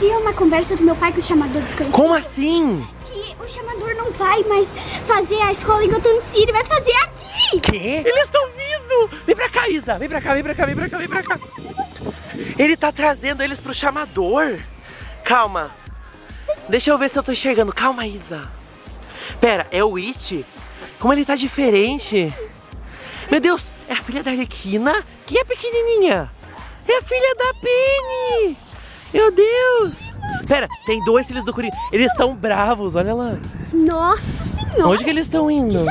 vi uma conversa do meu pai com o chamador desconhecido. Como assim? Que o chamador não vai mais fazer a escola em Gotham City, vai fazer aqui! Quê? Eles estão vindo! Vem pra cá, Isa! Vem pra cá, vem pra cá, vem pra cá, vem pra cá! Ele tá trazendo eles pro chamador! Calma! Deixa eu ver se eu tô enxergando. Calma, Isa! Pera, é o It? Como ele tá diferente! Meu Deus, é a filha da Arlequina? Quem é pequenininha? É a filha da Penny! Meu Deus! Pera, tem dois filhos do Coringa. Eles estão bravos, olha lá. Nossa senhora! Onde que eles estão indo?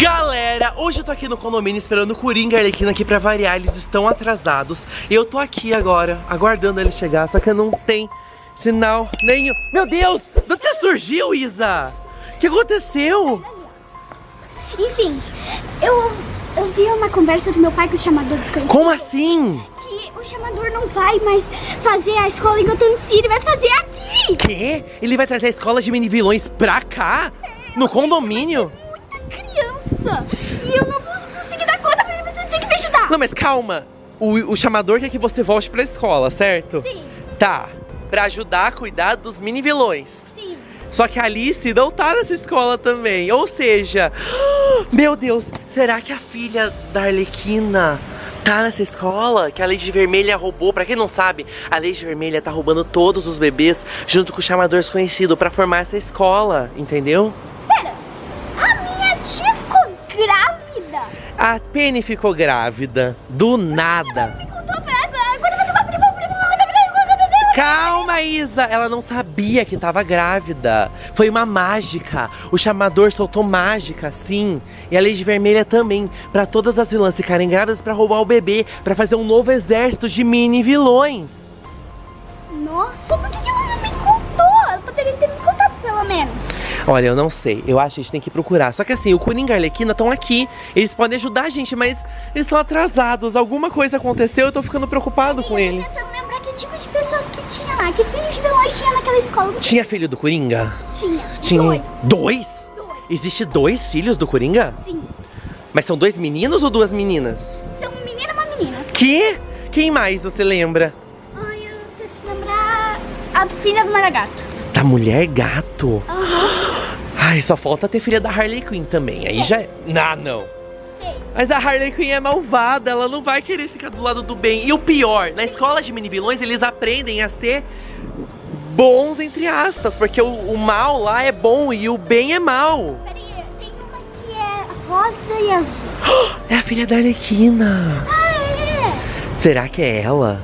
Galera, hoje eu tô aqui no condomínio esperando o Coringa e a Arlequina aqui pra variar, eles estão atrasados. E eu tô aqui agora, aguardando eles chegar, só que não tem sinal nenhum. Meu Deus, de onde você surgiu, Isa? O que aconteceu? Enfim, eu, eu vi uma conversa do meu pai com o chamador desconhecido. Como assim? Que o chamador não vai mais fazer a escola em Gotham City, vai fazer aqui! Quê? Ele vai trazer a escola de mini vilões pra cá? No condomínio? Muita criança! E eu não vou conseguir dar conta pra ele, você tem que me ajudar! Não, mas calma. O, o chamador quer que você volte pra escola, certo? Sim, Tá, pra ajudar a cuidar dos mini vilões. sim. Só que a Alice não tá nessa escola também. Ou seja, meu Deus, será que a filha da Arlequina tá nessa escola? Que a Lady Vermelha roubou? Pra quem não sabe, a Lady Vermelha tá roubando todos os bebês junto com o chamador desconhecido pra formar essa escola, entendeu? Pera, a minha tia ficou grávida! A Penny ficou grávida do nada. Me contou, pega, agora vai tomar prima, prima, Calma, Isa! Ela não sabia que tava grávida. Foi uma mágica. O chamador soltou mágica, sim. E a Lei de Vermelha também. Pra todas as vilãs ficarem grávidas pra roubar o bebê. Pra fazer um novo exército de mini vilões. Nossa, por que ela não me contou? Ela poderia ter me contado pelo menos. Olha, eu não sei. Eu acho que a gente tem que procurar. Só que assim, o Coringa e a Arlequina estão aqui. Eles podem ajudar a gente, mas eles estão atrasados. Alguma coisa aconteceu, eu tô ficando preocupado com eles. Tinha lá, que filhos de vilões tinha naquela escola. Tinha filho do Coringa? Tinha. Tinha. Dois. Dois? Dois. Existe dois filhos do Coringa? Sim. Mas são dois meninos ou duas meninas? São um menino e uma menina. Que? Quem mais você lembra? Ai, eu preciso lembrar a filha do Maragato. Da mulher gato. Aham. Ai, só falta ter filha da Harley Quinn também. Aí já é. Ah, não. Mas a Harley Quinn é malvada, ela não vai querer ficar do lado do bem. E o pior, na escola de mini vilões eles aprendem a ser bons, entre aspas, porque o, o mal lá é bom e o bem é mal. peraí, tem uma que é rosa e azul. É a filha da Arlequina. Ah, é? Será que é ela?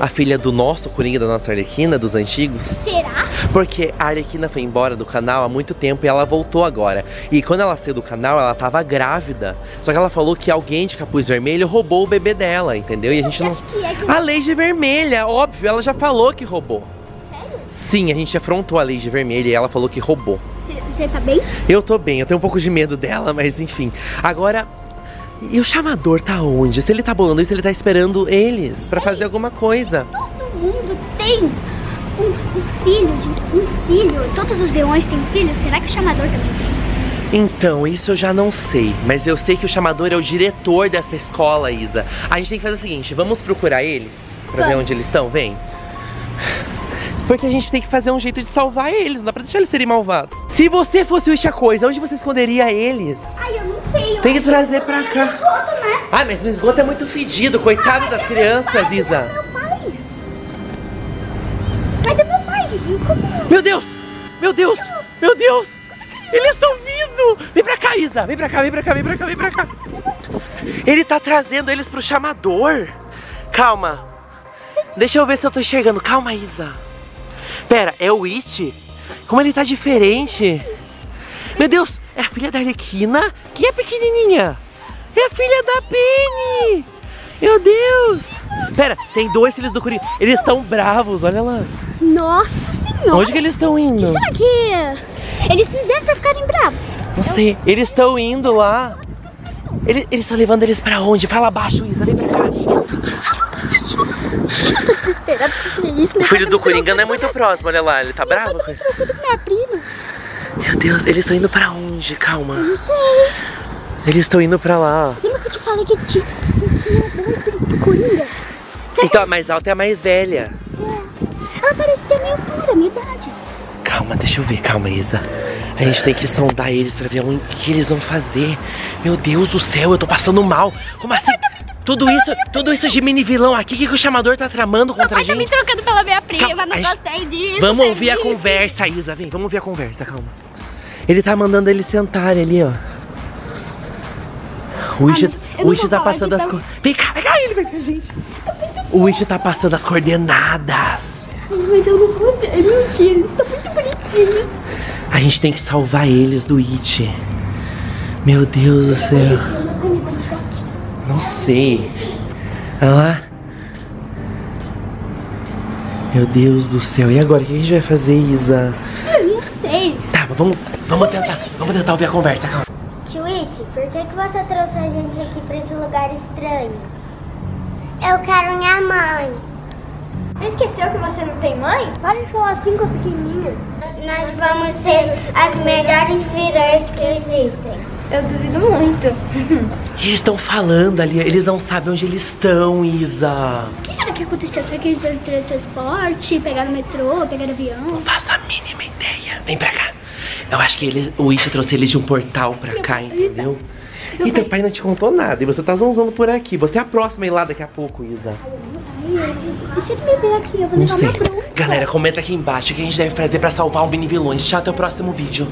A filha do nosso Coringa, da nossa Arlequina, dos antigos? Será? Porque a Arlequina foi embora do canal há muito tempo e ela voltou agora. E quando ela saiu do canal, ela tava grávida. Só que ela falou que alguém de capuz vermelho roubou o bebê dela, entendeu? E a gente não. É. A Lady Vermelha, óbvio, ela já falou que roubou. Sério? Sim, a gente afrontou a Lady Vermelha e ela falou que roubou. Você tá bem? Eu tô bem, eu tenho um pouco de medo dela, mas enfim. Agora, e o chamador tá onde? Se ele tá bolando isso, ele tá esperando eles pra fazer alguma coisa. Todo mundo tem um, um filho, de, um filho. Todos os vilões têm filho. Será que o chamador também tem? Então, isso eu já não sei, mas eu sei que o chamador é o diretor dessa escola, Isa. A gente tem que fazer o seguinte, vamos procurar eles pra ver Vamos. onde eles estão, vem. Porque a gente tem que fazer um jeito de salvar eles, não dá pra deixar eles serem malvados. Se você fosse o Isha Coisa, onde você esconderia eles? Ai, eu não sei. eu Tem que trazer pra cá. Esgoto, né? Ah, mas o esgoto é muito fedido, coitado das crianças, Isa. Meu pai. Mas é meu pai. Como? Meu Deus! Meu Deus! Meu Deus! Eles estão vindo! Vem pra cá, Isa! Vem pra cá, vem pra cá, vem pra cá, vem pra cá! Ele tá trazendo eles pro chamador! Calma! Deixa eu ver se eu tô enxergando. Calma, Isa! Pera, é o It? Como ele tá diferente! Meu Deus! É a filha da Arlequina? Quem é pequenininha? É a filha da Penny! Meu Deus! Pera, tem dois filhos do Coringa. Eles estão bravos, olha lá. Nossa senhora. Onde que eles estão indo? Será que eles fizeram pra ficarem bravos? Não sei, eles estão indo lá. Ele- Eles estão levando eles pra onde? Fala baixo, Isa, vem pra cá. Desesperado, tô feliz. O filho do Coringa não é muito próximo, olha lá, ele tá bravo. Tudo com minha prima. Meu Deus, eles estão indo pra onde? Calma. Não sei. Eles estão indo pra lá. Lembra que eu te falei que tinha do Coringa. Então a mais alta é a mais velha. Ela parece ter a minha altura, a minha idade. Calma, deixa eu ver, calma, Isa. A gente tem que sondar eles pra ver o que eles vão fazer. Meu Deus do céu, eu tô passando mal. Como assim? Tudo isso, tudo isso de mini vilão aqui, o que, o chamador tá tramando contra a Pai tá me gente? trocando pela minha prima, não gente- gostei disso. Vamos ouvir a conversa, Isa, vem, vamos ouvir a conversa, calma. Ele tá mandando eles sentarem ali, ó. O não, eu o vou tá passando as coordenadas. Vem cá, vem cá, ele vai com a gente. O Wish tá passando as coordenadas. Mas eu não vou. É mentira, eles estão muito bonitinhos. A gente tem que salvar eles do It. Meu Deus do céu. Não sei. Olha lá. Meu Deus do céu. E agora? O que a gente vai fazer, Isa? Eu não sei. Tá, mas vamos, vamos tentar. Vamos tentar ouvir a conversa, calma. Twitch, por que, que você trouxe a gente aqui pra esse lugar estranho? Eu quero minha mãe. Você esqueceu que você não tem mãe? Para de falar assim com a pequenininha. Nós vamos ser as melhores vilãs que existem. Eu duvido muito. Eles estão falando ali, eles não sabem onde eles estão, Isa. O que será que aconteceu? Será que eles foram teletransporte? Pegaram metrô? Pegaram avião? Não faço a mínima ideia. Vem pra cá. Eu acho que eles, o Isha trouxe eles de um portal pra cá, entendeu? E teu pai não te contou nada, e você tá zonzando por aqui. Você é a próxima a ir lá daqui a pouco, Isa. Ai, e se ele me ver aqui? Eu vou Não levar sei. Galera, comenta aqui embaixo o que a gente deve fazer pra salvar o mini vilões. Tchau, até o próximo vídeo.